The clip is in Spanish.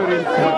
Gabriel.